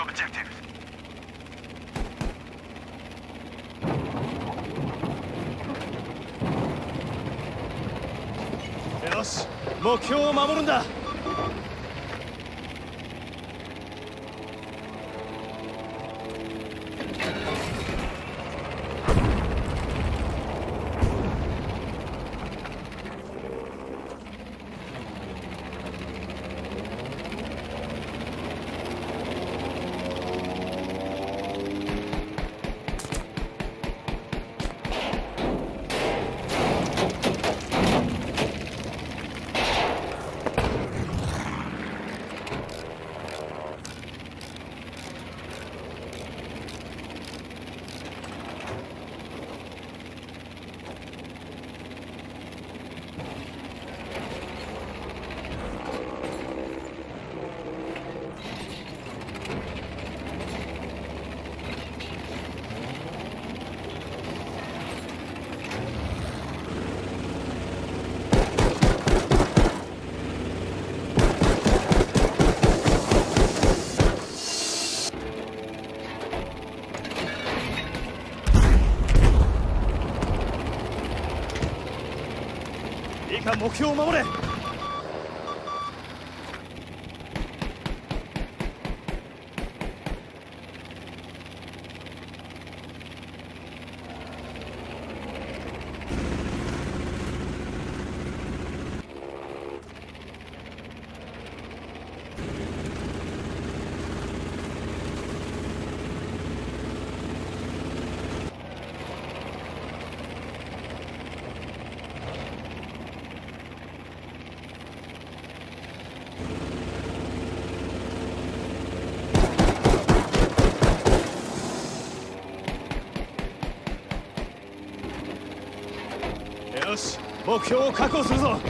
よし目標を守るんだ。目標を守れよし目標を確保するぞ。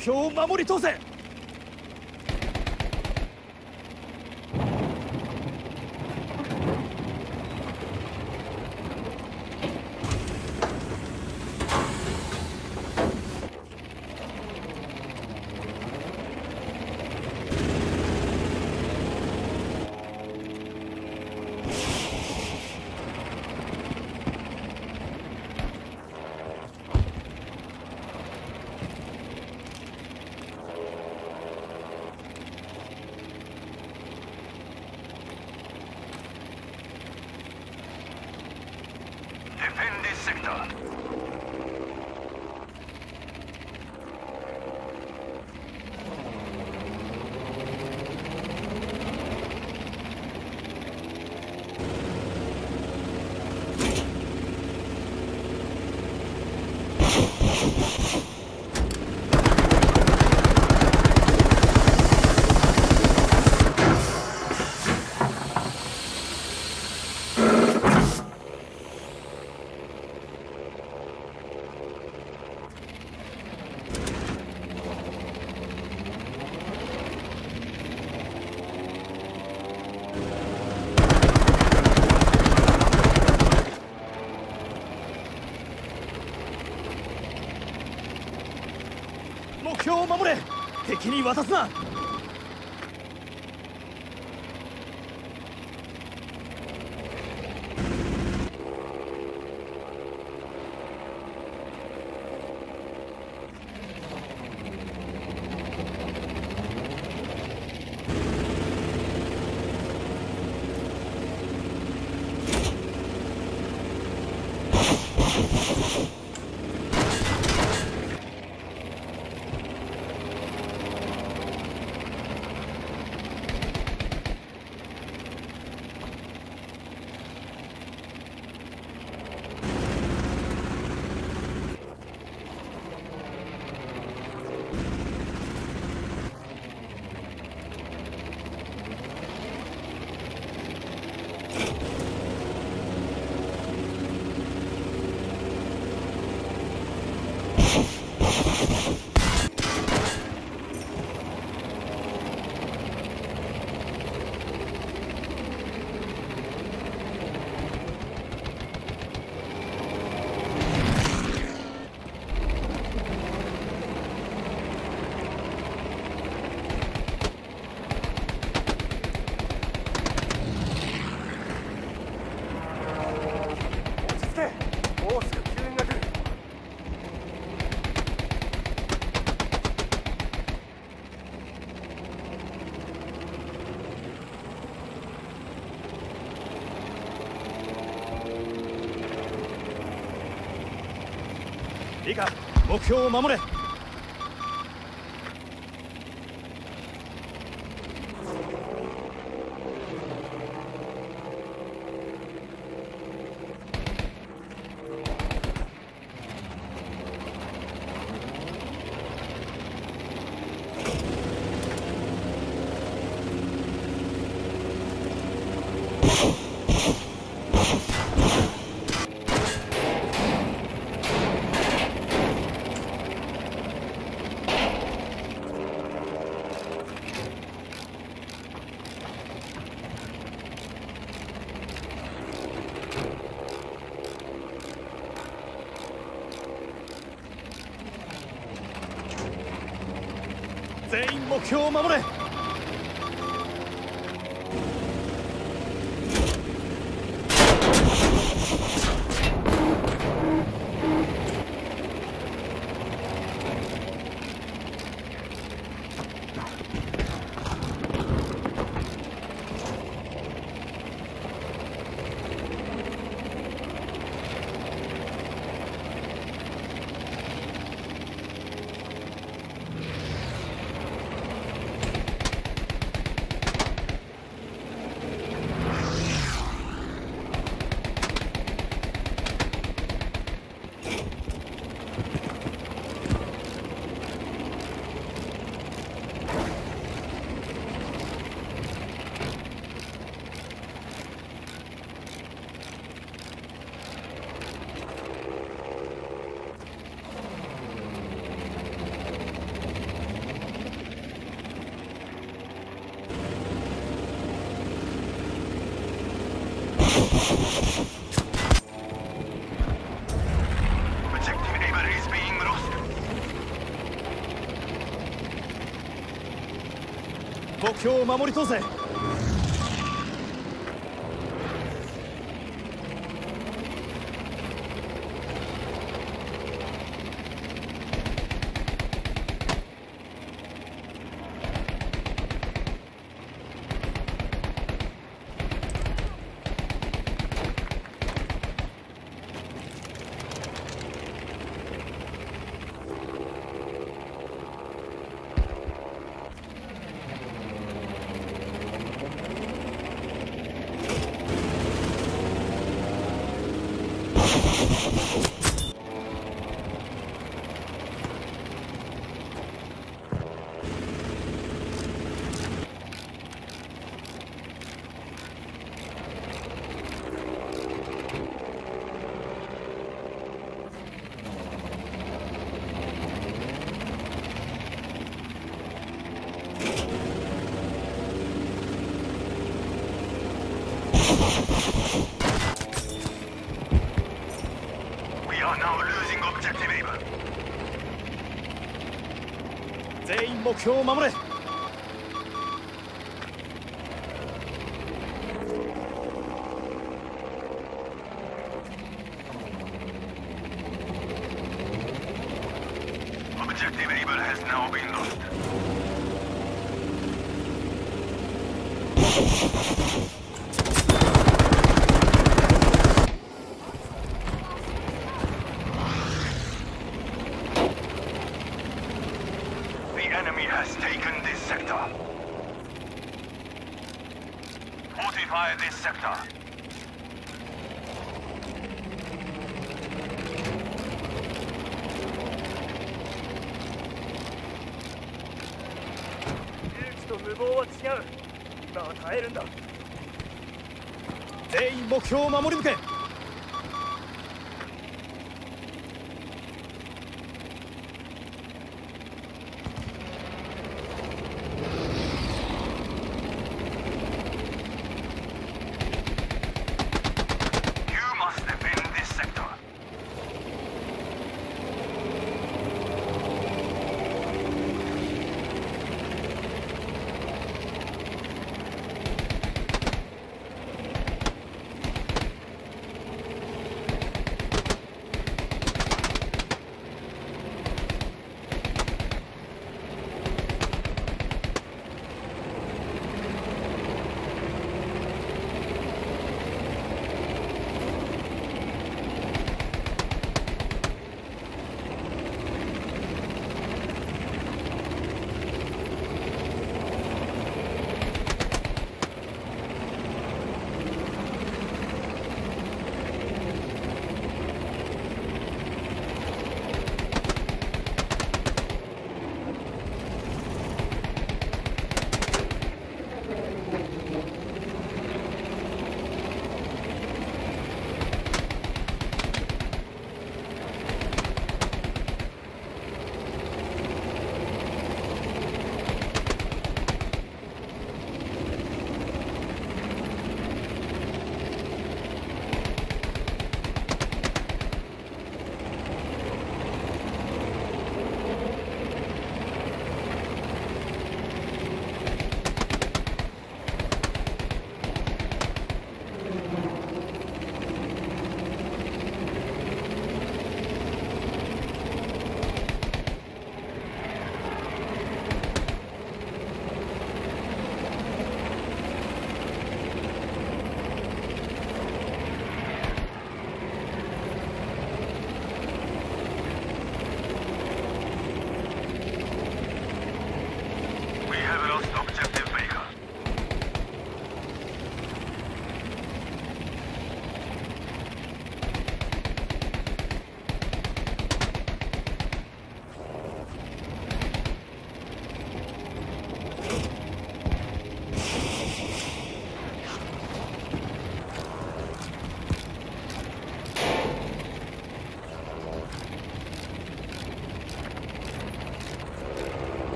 標を守り通せ。敵に渡すな。いいか目標を守れ。境を守れ。目標を守り通せ。目標を守れ。Enemy has taken this sector. Fortify this sector. 勇気と無謀は違う今は耐えるんだ全員目標を守り抜け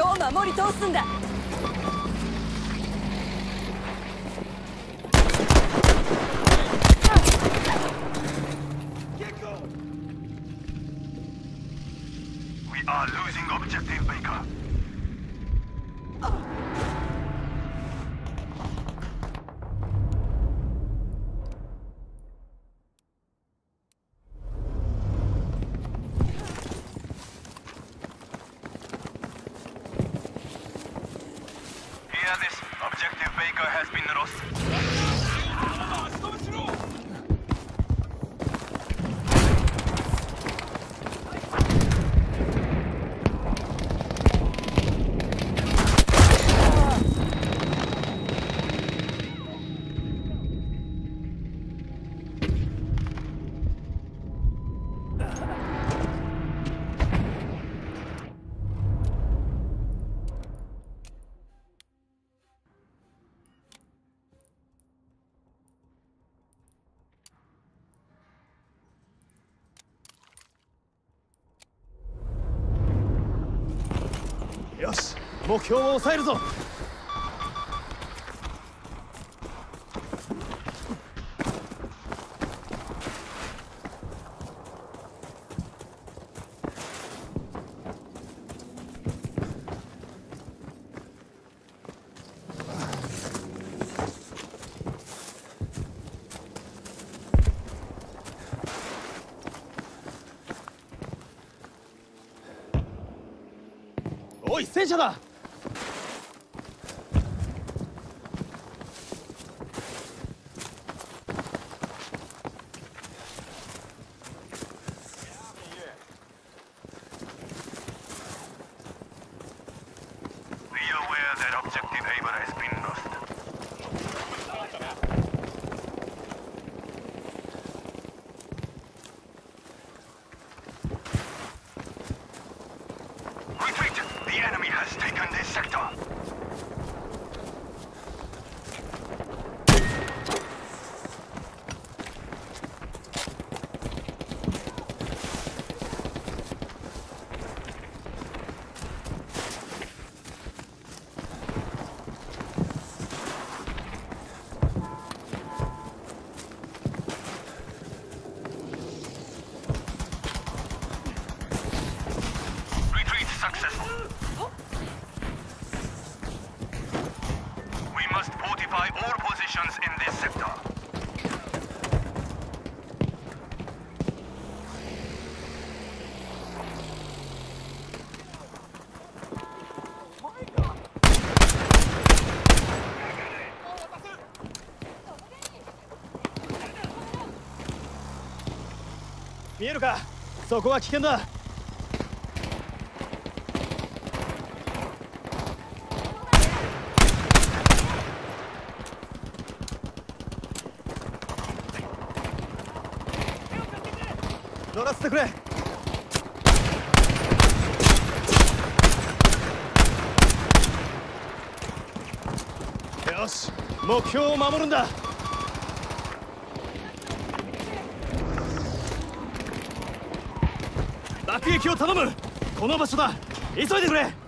今日守り通すんだ。目標を抑えるぞ。おい戦車だ「見えるか？そこは危険だ。よし目標を守るんだ。撃を頼む。この場所だ。急いでくれ。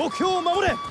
目標を守れ。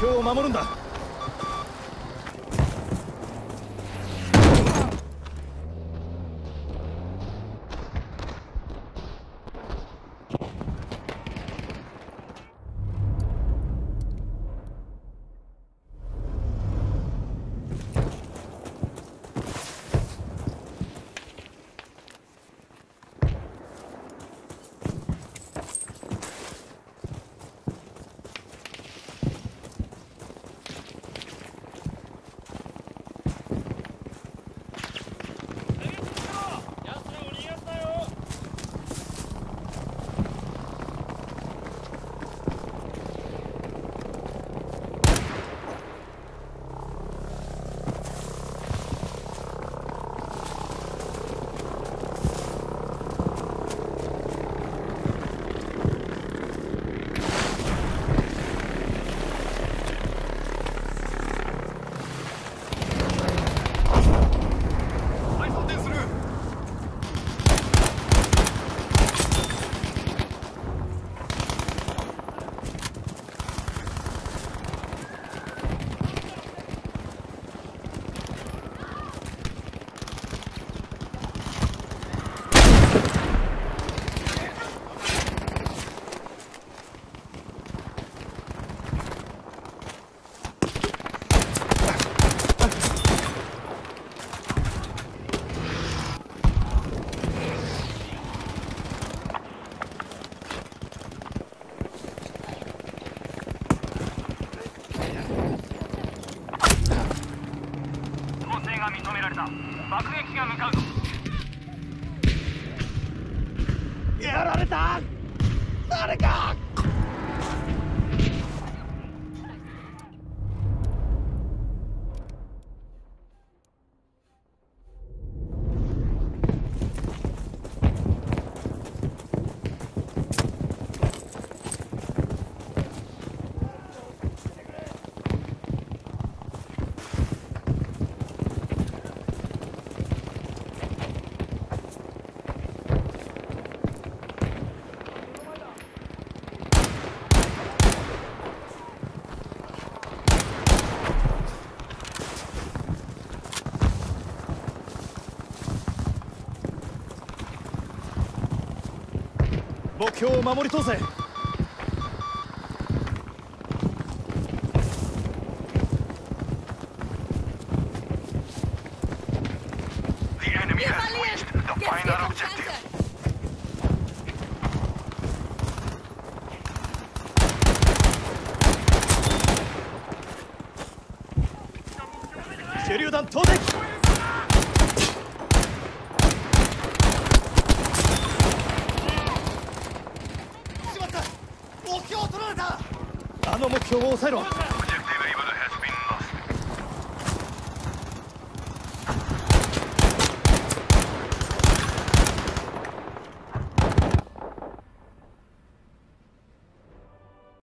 境を守るんだ。目標を守り通せ。